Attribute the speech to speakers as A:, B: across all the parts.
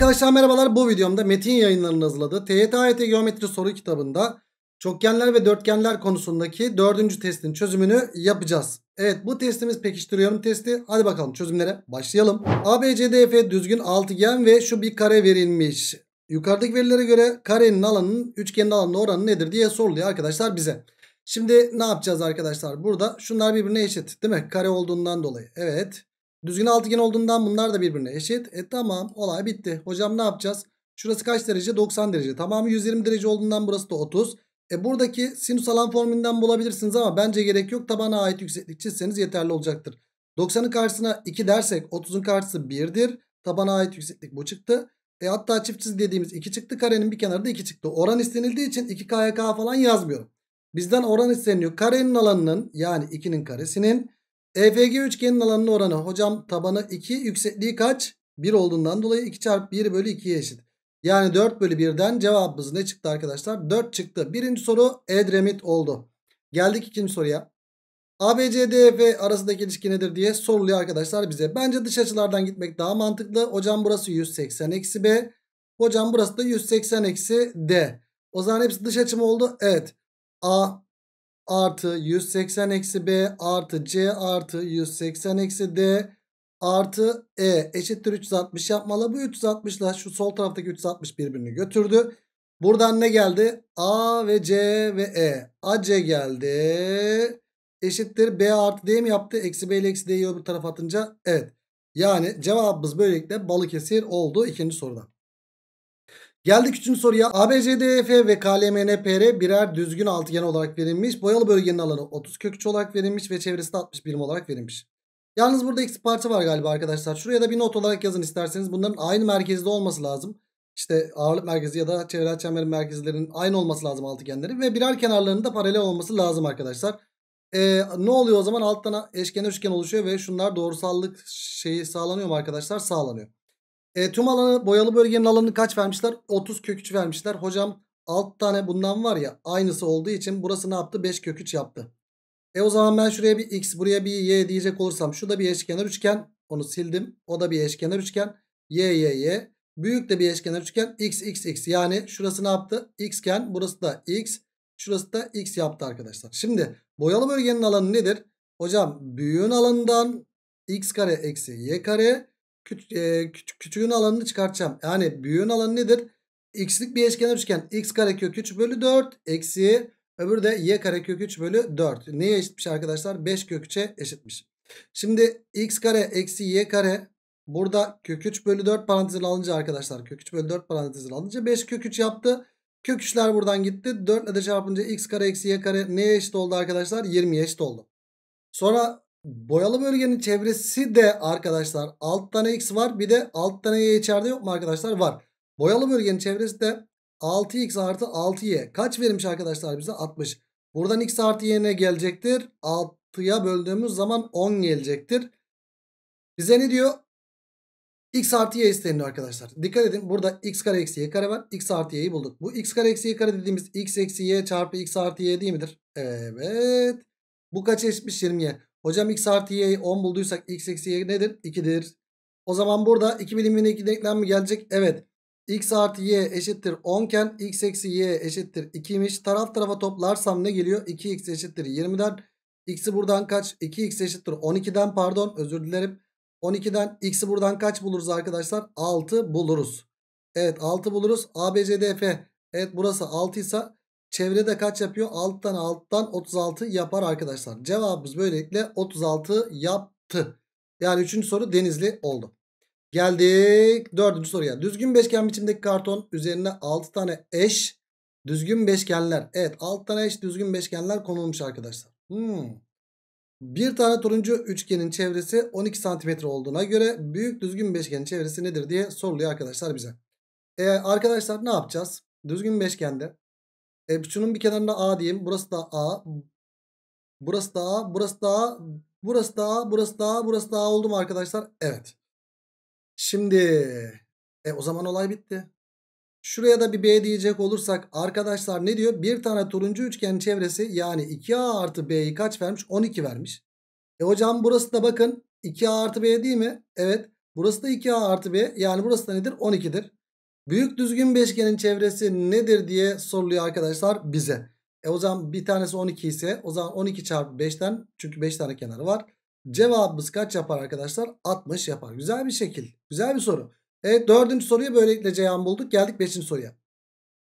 A: Arkadaşlar merhabalar bu videomda Metin yayınlarının hazırladığı TYT Geometri soru kitabında çokgenler ve dörtgenler konusundaki dördüncü testin çözümünü yapacağız. Evet bu testimiz pekiştiriyorum testi. Hadi bakalım çözümlere başlayalım. ABCDF düzgün altıgen ve şu bir kare verilmiş. Yukarıdaki verilere göre karenin alanının üçgenin alanına oranı nedir diye soruluyor arkadaşlar bize. Şimdi ne yapacağız arkadaşlar? Burada şunlar birbirine eşit değil mi? Kare olduğundan dolayı. Evet. Düzgün altıgen olduğundan bunlar da birbirine eşit. E tamam olay bitti. Hocam ne yapacağız? Şurası kaç derece? 90 derece. Tamamı 120 derece olduğundan burası da 30. E buradaki sinüs alan formülünden bulabilirsiniz ama bence gerek yok. Tabana ait yükseklik çizseniz yeterli olacaktır. 90'ın karşısına 2 dersek 30'un karşısı 1'dir. Tabana ait yükseklik bu çıktı. E hatta çift çizgi dediğimiz 2 çıktı. Karenin bir kenarı da 2 çıktı. Oran istenildiği için 2KK falan yazmıyorum. Bizden oran isteniyor. Karenin alanının yani 2'nin karesinin EFG üçgenin alanının oranı. Hocam tabanı 2 yüksekliği kaç? 1 olduğundan dolayı 2 çarpı 1 bölü 2'ye eşit. Yani 4 bölü 1'den cevabımız ne çıktı arkadaşlar? 4 çıktı. Birinci soru Edremit oldu. Geldik ikinci soruya. ABCDF arasındaki ilişki nedir diye soruluyor arkadaşlar bize. Bence dış açılardan gitmek daha mantıklı. Hocam burası 180 eksi B. Hocam burası da 180 eksi D. O zaman hepsi dış açı mı oldu? Evet. A artı 180 eksi B artı C artı 180 eksi D artı E eşittir 360 yapmalı. Bu 360 ile şu sol taraftaki 360 birbirini götürdü. Buradan ne geldi? A ve C ve E. AC geldi. Eşittir B artı D mi yaptı? Eksi B ile eksi D'yi öbür tarafa atınca evet. Yani cevabımız böylelikle Balıkesir oldu ikinci soruda. Geldik üçüncü soruya. ABCDF ve KLMNPR birer düzgün altıgen olarak verilmiş. Boyalı bölgenin alanı 30 kök 3 olarak verilmiş ve çevresi de 60 birim olarak verilmiş. Yalnız burada x parça var galiba arkadaşlar. Şuraya da bir not olarak yazın isterseniz. Bunların aynı merkezde olması lazım. İşte ağırlık merkezi ya da çevrel çemberin merkezlerinin aynı olması lazım altıgenlerin. Ve birer kenarlarının da paralel olması lazım arkadaşlar. Ee, ne oluyor o zaman alttan eşkenar üçgen oluşuyor ve şunlar doğrusallık şeyi sağlanıyor mu arkadaşlar? Sağlanıyor. E, tüm alanı boyalı bölgenin alanını kaç vermişler? 30 kök 3 vermişler. Hocam 6 tane bundan var ya aynısı olduğu için burası ne yaptı? 5 kök 3 yaptı. E o zaman ben şuraya bir x buraya bir y diyecek olursam şu da bir eşkenar üçgen. Onu sildim. O da bir eşkenar üçgen. Y y y. Büyük de bir eşkenar üçgen. X x x. Yani şurası ne yaptı? X iken burası da x. Şurası da x yaptı arkadaşlar. Şimdi boyalı bölgenin alanı nedir? Hocam büyüğün alanından x kare eksi y kare küç, e, küç, küçüğün alanını çıkartacağım. Yani büyüğün alanı nedir? X'lik bir eşkenar üçgen. X kare kök 3 bölü 4 eksi öbürü de y kare kök 3 bölü 4. Neye eşitmiş arkadaşlar? 5 kök 3'e eşitmiş. Şimdi x kare eksi y kare burada kök 3 bölü 4 parantezini alınca arkadaşlar kök 3 bölü 4 parantezini alınca 5 kök 3 yaptı. Kök 3'ler buradan gitti. 4 ile de çarpınca x kare eksi y kare neye eşit oldu arkadaşlar? 20'ye eşit oldu. Sonra Boyalı bölgenin çevresi de arkadaşlar alt tane x var. Bir de alt tane y içeride yok mu arkadaşlar? Var. Boyalı bölgenin çevresi de 6x artı 6y. Kaç verilmiş arkadaşlar bize? 60. Buradan x artı y ne gelecektir? 6'ya böldüğümüz zaman 10 gelecektir. Bize ne diyor? x artı y isteniyor arkadaşlar. Dikkat edin burada x kare eksi y kare var. x artı y'yi bulduk. Bu x kare eksi y kare dediğimiz x eksi y çarpı x artı y değil midir? Evet. Bu kaç eşitmiş 20'ye? Hocam x artı y'yi 10 bulduysak x eksi y nedir? 2'dir. O zaman burada 2 bilimine 2 denklem mi gelecek? Evet. x artı y eşittir 10 iken x eksi y eşittir 2'ymiş. Taraf tarafa toplarsam ne geliyor? 2x eşittir 20'den. X'i buradan kaç? 2x eşittir 12'den pardon özür dilerim. 12'den x'i buradan kaç buluruz arkadaşlar? 6 buluruz. Evet 6 buluruz. ABCDF. Evet burası 6 ise Çevrede kaç yapıyor? Alttan alttan 36 yapar arkadaşlar. Cevabımız böylelikle 36 yaptı. Yani 3. soru denizli oldu. Geldik 4. soruya. Düzgün beşgen biçimdeki karton üzerine 6 tane eş düzgün beşgenler. Evet 6 tane eş düzgün beşgenler konulmuş arkadaşlar. Hmm. Bir tane turuncu üçgenin çevresi 12 santimetre olduğuna göre büyük düzgün beşgenin çevresi nedir diye soruluyor arkadaşlar bize. Ee, arkadaşlar ne yapacağız? Düzgün beşgende e, şunun bir kenarına A diyeyim. Burası da A. Burası da A. Burası da A. Burası da A. Burası da A. Burası da A oldu mu arkadaşlar? Evet. Şimdi e, o zaman olay bitti. Şuraya da bir B diyecek olursak arkadaşlar ne diyor? Bir tane turuncu üçgenin çevresi yani 2A artı B'yi kaç vermiş? 12 vermiş. E hocam burası da bakın 2A artı B değil mi? Evet. Burası da 2A artı B. Yani burası da nedir? 12'dir. Büyük düzgün beşgenin çevresi nedir diye soruluyor arkadaşlar bize. E o zaman bir tanesi 12 ise o zaman 12 çarpı 5'ten çünkü 5 tane kenarı var. Cevabımız kaç yapar arkadaşlar? 60 yapar. Güzel bir şekil. Güzel bir soru. Evet dördüncü soruyu böylelikle Ceyhan bulduk. Geldik beşinci soruya.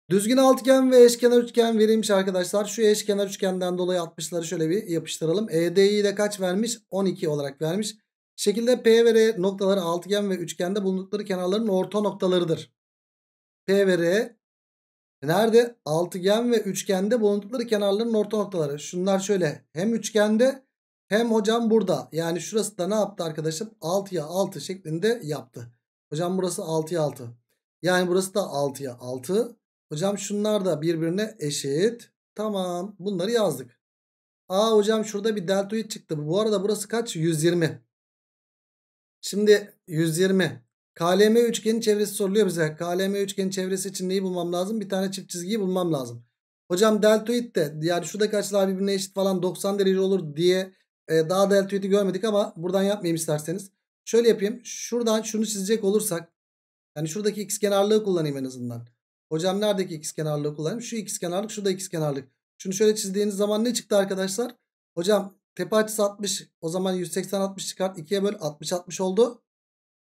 A: Düzgün altıgen ve eşkenar üçgen verilmiş arkadaşlar. Şu eşkenar üçgenden dolayı 60'ları şöyle bir yapıştıralım. ED'yi de kaç vermiş? 12 olarak vermiş. Şekilde P ve R noktaları altıgen ve üçgende bulundukları kenarların orta noktalarıdır. P ve R nerede? Altıgen ve üçgende bulundukları kenarların orta noktaları. Şunlar şöyle hem üçgende hem hocam burada. Yani şurası da ne yaptı arkadaşım? 6'ya 6 şeklinde yaptı. Hocam burası 6'ya 6. Yani burası da 6'ya 6. Hocam şunlar da birbirine eşit. Tamam bunları yazdık. Aa hocam şurada bir deltoid çıktı. Bu arada burası kaç? 120. Şimdi 120. KLM üçgenin çevresi soruluyor bize. KLM üçgenin çevresi için neyi bulmam lazım? Bir tane çift çizgiyi bulmam lazım. Hocam deltoid de yani şuradaki açılar birbirine eşit falan 90 derece olur diye e, daha deltoidi görmedik ama buradan yapmayayım isterseniz. Şöyle yapayım. Şuradan şunu çizecek olursak yani şuradaki x kenarlığı kullanayım en azından. Hocam neredeki x kenarlığı kullanayım? Şu x kenarlık şurada x kenarlık. Şunu şöyle çizdiğiniz zaman ne çıktı arkadaşlar? Hocam tepe açısı 60 o zaman 180 60 çıkart 2'ye böl 60 60 oldu.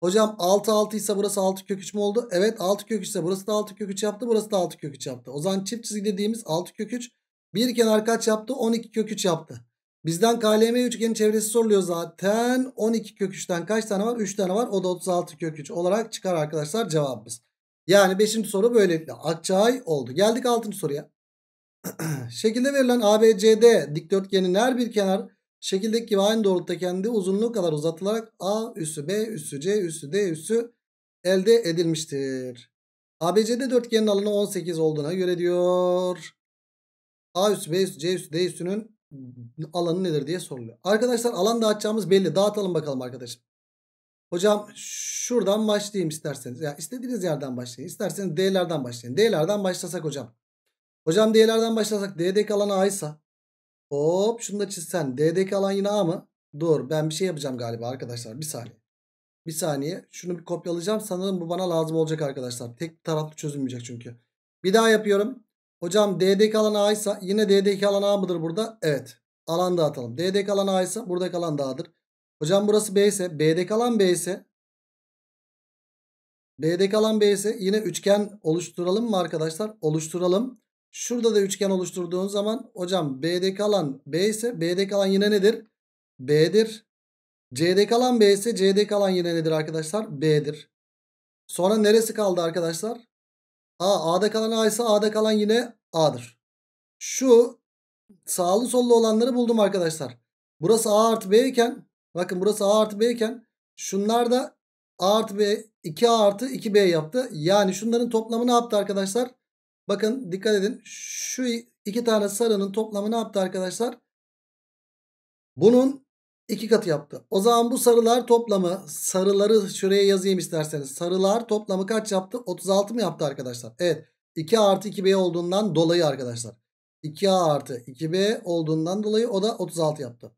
A: Hocam 6 6 ise burası 6 kök 3 mü oldu? Evet 6 kök 3 ise burası da 6 kök 3 yaptı. Burası da 6 kök 3 yaptı. O zaman çift çizgi dediğimiz 6 kök 3. Bir kenar kaç yaptı? 12 kök 3 yaptı. Bizden KLM üçgenin çevresi soruluyor zaten. 12 kök 3'ten kaç tane var? 3 tane var. O da 36 kök 3 olarak çıkar arkadaşlar cevabımız. Yani 5. soru böylelikle Akçay oldu. Geldik 6. soruya. Şekilde verilen ABCD dikdörtgenin her bir kenar şekildeki gibi aynı doğrultuda kendi uzunluğu kadar uzatılarak A üssü B üssü C üssü D üssü elde edilmiştir. ABCD dörtgenin alanı 18 olduğuna göre diyor. A üssü B üssü C üssü D üssünün alanı nedir diye soruluyor. Arkadaşlar alan dağıtacağımız belli. Dağıtalım bakalım arkadaşım. Hocam şuradan başlayayım isterseniz. Ya istediğiniz yerden başlayın. İsterseniz D'lerden başlayın. D'lerden başlasak hocam. Hocam D'lerden başlasak D'deki alan A ise hop şunu da çizsen. D'deki alan yine A mı? Dur ben bir şey yapacağım galiba arkadaşlar. Bir saniye. Bir saniye. Şunu bir kopyalayacağım. Sanırım bu bana lazım olacak arkadaşlar. Tek taraflı çözülmeyecek çünkü. Bir daha yapıyorum. Hocam D'deki alan A ise yine D'deki alan A mıdır burada? Evet. Alan dağıtalım. D'deki alan A ise buradaki alan A'dır. Hocam burası B ise B'deki alan B ise B'deki alan B ise yine üçgen oluşturalım mı arkadaşlar? Oluşturalım. Şurada da üçgen oluşturduğun zaman hocam B'deki alan B ise B'deki alan yine nedir? B'dir. C'deki alan B ise C'deki alan yine nedir arkadaşlar? B'dir. Sonra neresi kaldı arkadaşlar? A, A'da kalan A ise A'da kalan yine A'dır. Şu sağlı sollu olanları buldum arkadaşlar. Burası A artı B iken bakın burası A artı B iken şunlar da A artı B 2A artı 2B yaptı. Yani şunların toplamı ne yaptı arkadaşlar? Bakın dikkat edin. Şu iki tane sarının toplamı ne yaptı arkadaşlar? Bunun iki katı yaptı. O zaman bu sarılar toplamı sarıları şuraya yazayım isterseniz. Sarılar toplamı kaç yaptı? 36 mı yaptı arkadaşlar? Evet. 2 artı 2B olduğundan dolayı arkadaşlar. 2A artı 2B olduğundan dolayı o da 36 yaptı.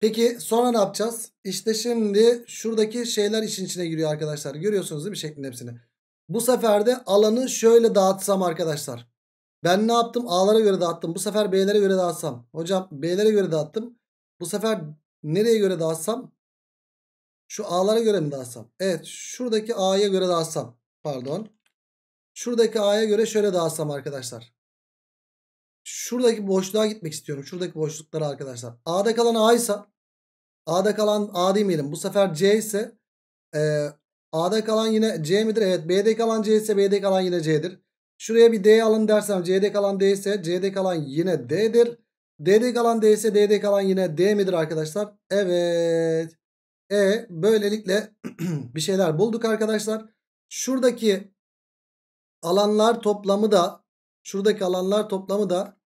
A: Peki sonra ne yapacağız? İşte şimdi şuradaki şeyler işin içine giriyor arkadaşlar. Görüyorsunuz değil mi şeklin hepsini? Bu sefer de alanı şöyle dağıtsam arkadaşlar. Ben ne yaptım? A'lara göre dağıttım. Bu sefer B'lere göre dağıtsam. Hocam B'lere göre dağıttım. Bu sefer nereye göre dağıtsam? Şu A'lara göre mi dağıtsam? Evet şuradaki A'ya göre dağıtsam. Pardon. Şuradaki A'ya göre şöyle dağıtsam arkadaşlar. Şuradaki boşluğa gitmek istiyorum. Şuradaki boşluklara arkadaşlar. A'da kalan A ise A'da kalan A demeyelim. Bu sefer C ise e, A'da kalan yine C midir? Evet. B'de kalan C ise B'de kalan yine C'dir. Şuraya bir D alın dersem C'de kalan D ise C'de kalan yine D'dir. D'de kalan D ise D'de kalan yine D midir arkadaşlar? Evet. E böylelikle bir şeyler bulduk arkadaşlar. Şuradaki alanlar toplamı da şuradaki alanlar toplamı da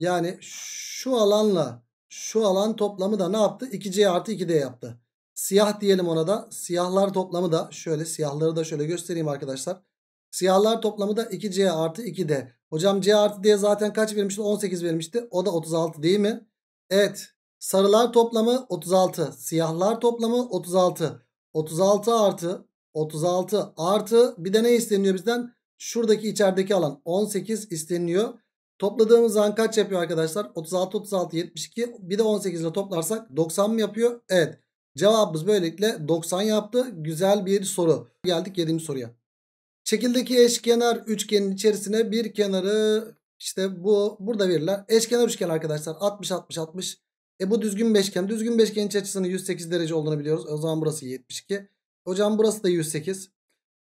A: yani şu alanla şu alan toplamı da ne yaptı? 2C artı 2D yaptı. Siyah diyelim ona da. Siyahlar toplamı da şöyle siyahları da şöyle göstereyim arkadaşlar. Siyahlar toplamı da 2C artı 2D. Hocam C artı D zaten kaç vermişti? 18 vermişti. O da 36 değil mi? Evet. Sarılar toplamı 36. Siyahlar toplamı 36. 36 artı 36 artı bir de ne isteniyor bizden? Şuradaki içerideki alan 18 isteniyor. Topladığımız zaman kaç yapıyor arkadaşlar? 36 36 72 bir de 18 ile toplarsak 90 mı yapıyor? Evet. Cevabımız böylelikle 90 yaptı. Güzel bir soru. Geldik 7. soruya. Şekildeki eşkenar üçgenin içerisine bir kenarı işte bu burada verilen eşkenar üçgen arkadaşlar 60 60 60. E bu düzgün beşgen. Düzgün beşgenin iç açısının 108 derece olduğunu biliyoruz. O zaman burası 72. Hocam burası da 108.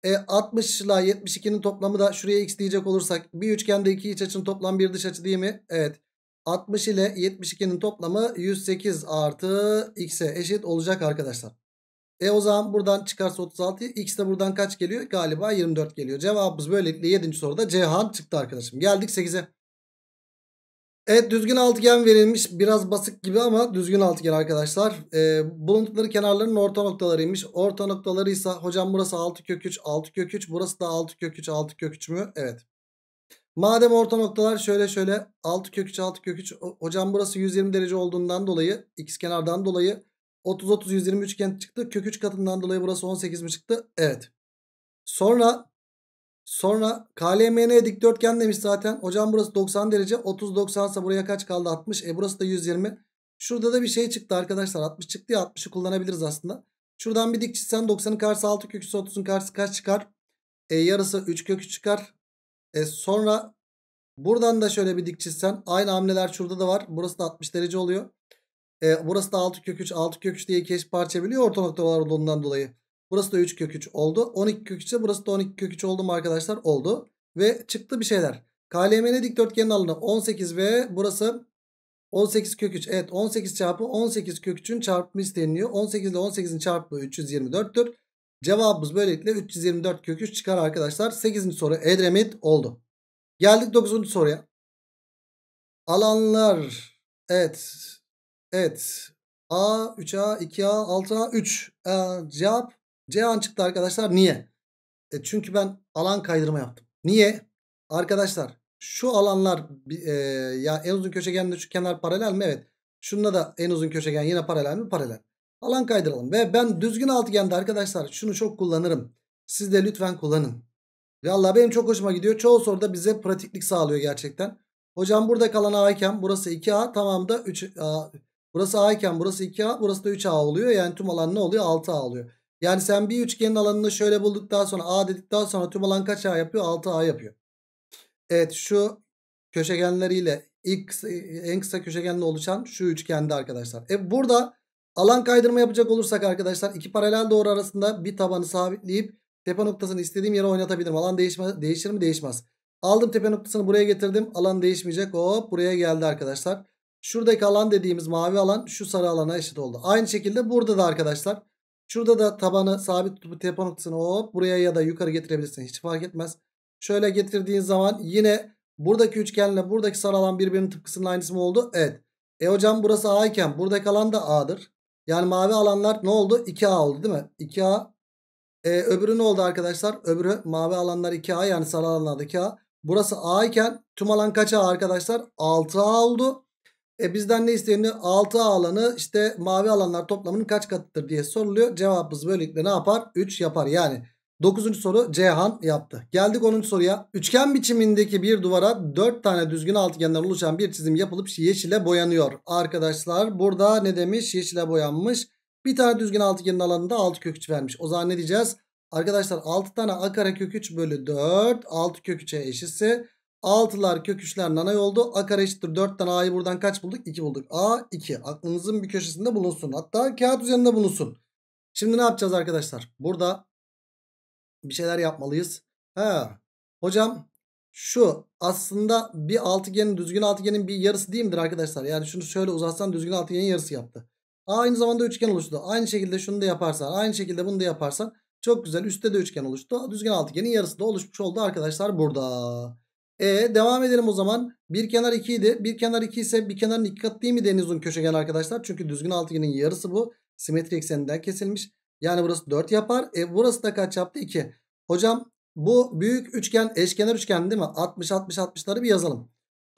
A: E 60 ile 72'nin toplamı da şuraya x diyecek olursak bir üçgende iki iç açının toplam bir dış açı değil mi? Evet. 60 ile 72'nin toplamı 108 artı x'e eşit olacak arkadaşlar. E o zaman buradan çıkarsa 36. X de buradan kaç geliyor? Galiba 24 geliyor. Cevabımız böylelikle 7. soruda Cihan çıktı arkadaşım. Geldik 8'e. Evet düzgün altıgen verilmiş. Biraz basık gibi ama düzgün altıgen arkadaşlar. Ee, bulundukları kenarların orta noktalarıymış. Orta noktaları ise hocam burası 6 kök 3 6 kök 3. Burası da 6 kök 3 6 kök 3 mü? Evet. Madem orta noktalar şöyle şöyle 6 kök 3 6 kök 3. Hocam burası 120 derece olduğundan dolayı x kenardan dolayı 30 30 120 üçgen çıktı. Kök 3 katından dolayı burası 18 mi çıktı? Evet. Sonra Sonra KLMN dikdörtgen demiş zaten. Hocam burası 90 derece. 30 90 ise buraya kaç kaldı? 60. E burası da 120. Şurada da bir şey çıktı arkadaşlar. 60 çıktı ya 60'ı kullanabiliriz aslında. Şuradan bir dik çizsen 90'ın karşısı 6 kök 3 30'un karşısı kaç çıkar? E yarısı 3 kök 3 çıkar. E sonra buradan da şöyle bir dik çizsen aynı hamleler şurada da var. Burası da 60 derece oluyor. E, burası da 6 kök 3 6 kök 3 diye iki eş parça biliyor orta noktalar olduğundan dolayı. Burası da 3 kök 3 oldu. 12 kök 3 ise burası da 12 kök 3 oldu mu arkadaşlar? Oldu. Ve çıktı bir şeyler. KLMN dikdörtgenin alanı 18 ve burası 18 kök 3. Evet 18 çarpı 18 kök 3'ün çarpımı isteniliyor. 18 ile 18'in çarpımı 324'tür. Cevabımız böylelikle 324 kök 3 çıkar arkadaşlar. 8. soru Edremit oldu. Geldik 9. soruya. Alanlar. Evet. Evet. A, 3A, 2A, 6A, 3. Ee, cevap C çıktı arkadaşlar. Niye? E çünkü ben alan kaydırma yaptım. Niye? Arkadaşlar şu alanlar e, ya en uzun köşegende şu kenar paralel mi? Evet. Şununla da en uzun köşegen yine paralel mi? Paralel. Alan kaydıralım. Ve ben düzgün altıgende arkadaşlar şunu çok kullanırım. Siz de lütfen kullanın. Ve Allah benim çok hoşuma gidiyor. Çoğu soruda bize pratiklik sağlıyor gerçekten. Hocam burada kalan A iken burası 2A tamam da 3A. Burası A iken burası 2A burası da 3A oluyor. Yani tüm alan ne oluyor? 6A oluyor. Yani sen bir üçgenin alanını şöyle bulduktan sonra A dedikten sonra tüm alan kaç A yapıyor? 6A yapıyor. Evet şu köşegenleriyle ilk en kısa köşegenle oluşan şu üçgende arkadaşlar. E burada alan kaydırma yapacak olursak arkadaşlar iki paralel doğru arasında bir tabanı sabitleyip tepe noktasını istediğim yere oynatabilirim. Alan değişme, değişir mi? Değişmez. Aldım tepe noktasını buraya getirdim. Alan değişmeyecek. Hop buraya geldi arkadaşlar. Şuradaki alan dediğimiz mavi alan şu sarı alana eşit oldu. Aynı şekilde burada da arkadaşlar Şurada da tabanı sabit tutup tepe noktasını hop buraya ya da yukarı getirebilirsin. Hiç fark etmez. Şöyle getirdiğin zaman yine buradaki üçgenle buradaki sarı alan birbirinin tıpkısının aynısı mı oldu? Evet. E hocam burası A iken buradaki alan da A'dır. Yani mavi alanlar ne oldu? 2A oldu değil mi? 2A. E, öbürü ne oldu arkadaşlar? Öbürü mavi alanlar 2A yani sarı alanlar 2A. Burası A iken tüm alan kaç A arkadaşlar? 6A oldu. E bizden ne isteniyor? 6 alanı işte mavi alanlar toplamının kaç katıdır diye soruluyor. Cevabımız böylelikle ne yapar? 3 yapar. Yani 9. soru Ceyhan yaptı. Geldik 10. soruya. Üçgen biçimindeki bir duvara 4 tane düzgün altıgenden oluşan bir çizim yapılıp yeşile boyanıyor. Arkadaşlar burada ne demiş? Yeşile boyanmış. Bir tane düzgün altıgenin alanında 6 kök 3 vermiş. O zaman ne diyeceğiz? Arkadaşlar 6 tane a kare kök 3 bölü 4 6 kök 3'e eşitse 6'lar kök 3'ler nanay oldu. A kare eşittir 4'ten A'yı buradan kaç bulduk? 2 bulduk. A 2. Aklınızın bir köşesinde bulunsun. Hatta kağıt üzerinde bulunsun. Şimdi ne yapacağız arkadaşlar? Burada bir şeyler yapmalıyız. He. Hocam şu aslında bir altıgenin düzgün altıgenin bir yarısı değil midir arkadaşlar? Yani şunu şöyle uzatsan düzgün altıgenin yarısı yaptı. Aynı zamanda üçgen oluştu. Aynı şekilde şunu da yaparsan aynı şekilde bunu da yaparsan çok güzel üstte de üçgen oluştu. Düzgün altıgenin yarısı da oluşmuş oldu arkadaşlar burada. E devam edelim o zaman. Bir kenar 2 idi. Bir kenar 2 ise bir kenarın 2 katı değil mi en uzun köşegen arkadaşlar? Çünkü düzgün altıgenin yarısı bu. Simetri ekseninden kesilmiş. Yani burası 4 yapar. E burası da kaç yaptı? 2. Hocam bu büyük üçgen eşkenar üçgen değil mi? 60 60 60'ları bir yazalım.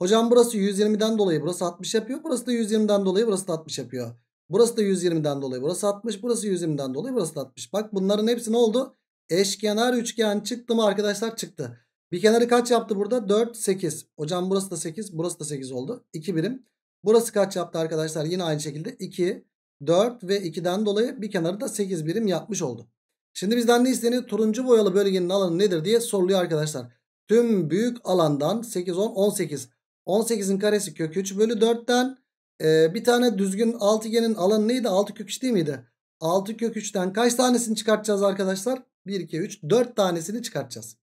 A: Hocam burası 120'den dolayı burası 60 yapıyor. Burası da 120'den dolayı burası da 60 yapıyor. Burası da 120'den dolayı burası 60. Burası 120'den dolayı burası da 60. Bak bunların hepsi ne oldu? Eşkenar üçgen çıktı mı arkadaşlar? Çıktı. Bir kenarı kaç yaptı burada? 4, 8. Hocam burası da 8. Burası da 8 oldu. 2 birim. Burası kaç yaptı arkadaşlar? Yine aynı şekilde 2, 4 ve 2'den dolayı bir kenarı da 8 birim yapmış oldu. Şimdi bizden ne isteniyor? Turuncu boyalı bölgenin alanı nedir diye soruluyor arkadaşlar. Tüm büyük alandan 8, 10, 18. 18'in karesi kök 3 bölü 4'ten e, bir tane düzgün altıgenin alanı neydi? 6 kök 3 değil miydi? 6 kök 3'ten kaç tanesini çıkartacağız arkadaşlar? 1, 2, 3, 4 tanesini çıkartacağız.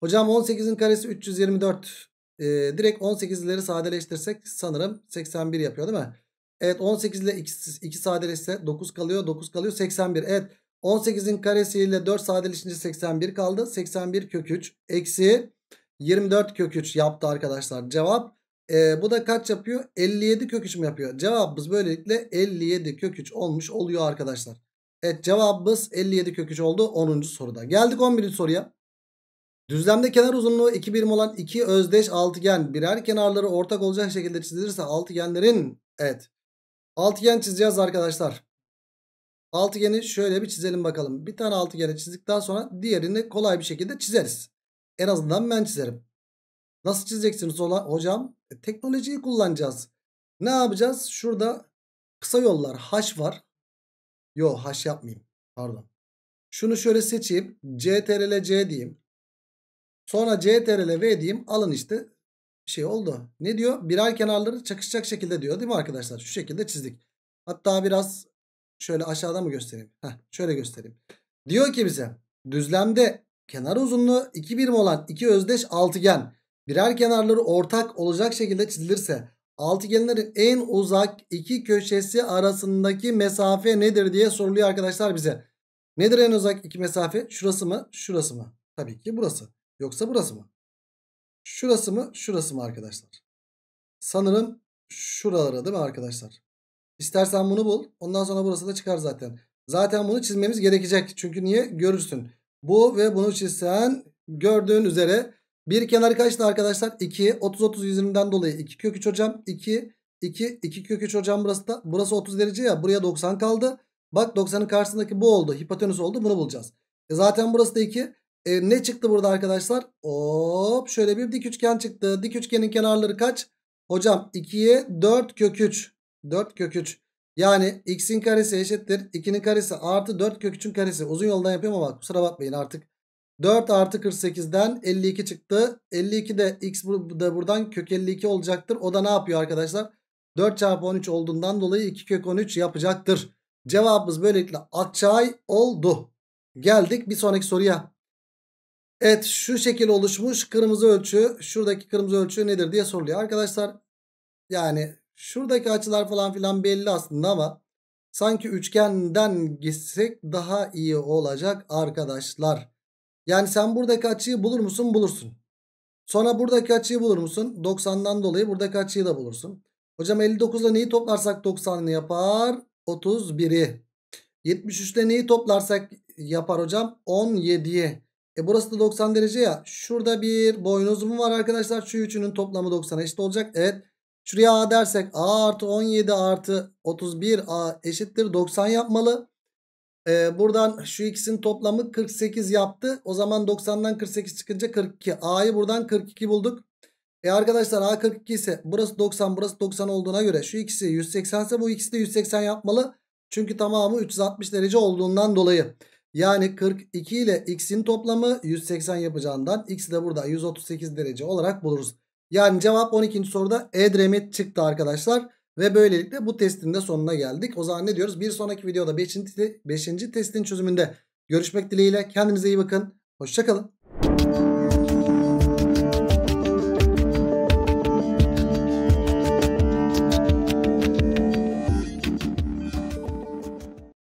A: Hocam 18'in karesi 324. E, direkt 18'leri sadeleştirsek sanırım 81 yapıyor değil mi? Evet 18 ile 2, 2 sadeleşse 9 kalıyor. 9 kalıyor 81. Evet 18'in karesiyle 4 sadeleşince 81 kaldı. 81 kök 3 eksi 24 kök 3 yaptı arkadaşlar. Cevap e, bu da kaç yapıyor? 57 kök 3 mü yapıyor? Cevabımız böylelikle 57 kök 3 olmuş oluyor arkadaşlar. Evet cevabımız 57 kök 3 oldu 10. soruda. Geldik 11. soruya. Düzlemde kenar uzunluğu 2 birim olan iki özdeş altıgen birer kenarları ortak olacak şekilde çizilirse altıgenlerin evet altıgen çizeceğiz arkadaşlar. Altıgeni şöyle bir çizelim bakalım. Bir tane altıgeni çizdikten sonra diğerini kolay bir şekilde çizeriz. En azından ben çizerim. Nasıl çizeceksiniz hocam? E, teknolojiyi kullanacağız. Ne yapacağız? Şurada kısa yollar H var. Yo H yapmayayım. Pardon. Şunu şöyle seçeyim. CTRL C diyeyim. Sonra CTRL V diyeyim. Alın işte. Şey oldu. Ne diyor? Birer kenarları çakışacak şekilde diyor. Değil mi arkadaşlar? Şu şekilde çizdik. Hatta biraz şöyle aşağıda mı göstereyim? Heh, şöyle göstereyim. Diyor ki bize düzlemde kenar uzunluğu 2 birim olan iki özdeş altıgen birer kenarları ortak olacak şekilde çizilirse altıgenlerin en uzak iki köşesi arasındaki mesafe nedir diye soruluyor arkadaşlar bize. Nedir en uzak iki mesafe? Şurası mı? Şurası mı? Tabii ki burası. Yoksa burası mı? Şurası mı? Şurası mı arkadaşlar? Sanırım şuraları değil mi arkadaşlar? İstersen bunu bul. Ondan sonra burası da çıkar zaten. Zaten bunu çizmemiz gerekecek. Çünkü niye? Görürsün. Bu ve bunu çizsen gördüğün üzere bir kenarı kaçtı arkadaşlar? 2. 30 30 120'den dolayı 2 kök 3 hocam. 2 2 2 kök 3 hocam burası da. Burası 30 derece ya. Buraya 90 kaldı. Bak 90'ın karşısındaki bu oldu. Hipotenüs oldu. Bunu bulacağız. E zaten burası da 2. E ne çıktı burada arkadaşlar? Hop şöyle bir dik üçgen çıktı. Dik üçgenin kenarları kaç? Hocam 2'ye 4 kök 3. 4 kök 3. Yani x'in karesi eşittir. 2'nin karesi artı 4 kök 3'ün karesi. Uzun yoldan yapıyorum ama kusura bakmayın artık. 4 artı 48'den 52 çıktı. 52 de x da buradan kök 52 olacaktır. O da ne yapıyor arkadaşlar? 4 çarpı 13 olduğundan dolayı 2 kök 13 yapacaktır. Cevabımız böylelikle Akçay oldu. Geldik bir sonraki soruya. Evet şu şekil oluşmuş kırmızı ölçü. Şuradaki kırmızı ölçü nedir diye soruluyor. Arkadaşlar yani şuradaki açılar falan filan belli aslında ama sanki üçgenden gitsek daha iyi olacak arkadaşlar. Yani sen buradaki açıyı bulur musun? Bulursun. Sonra buradaki açıyı bulur musun? 90'dan dolayı buradaki açıyı da bulursun. Hocam 59 ile neyi toplarsak 90'ını yapar? 31'i. 73 ile neyi toplarsak yapar hocam? 17'yi. E burası da 90 derece ya. Şurada bir boynuzum var arkadaşlar. Şu üçünün toplamı 90'a eşit olacak. Evet. Şuraya A dersek A artı 17 artı 31 A eşittir 90 yapmalı. Ee, buradan şu ikisinin toplamı 48 yaptı. O zaman 90'dan 48 çıkınca 42. A'yı buradan 42 bulduk. E arkadaşlar A 42 ise burası 90 burası 90 olduğuna göre şu ikisi 180 ise bu ikisi de 180 yapmalı. Çünkü tamamı 360 derece olduğundan dolayı. Yani 42 ile x'in toplamı 180 yapacağından x'i de burada 138 derece olarak buluruz. Yani cevap 12. soruda Edremit çıktı arkadaşlar. Ve böylelikle bu testin de sonuna geldik. O zaman ne diyoruz? Bir sonraki videoda 5. 5. testin çözümünde görüşmek dileğiyle. Kendinize iyi bakın. Hoşçakalın.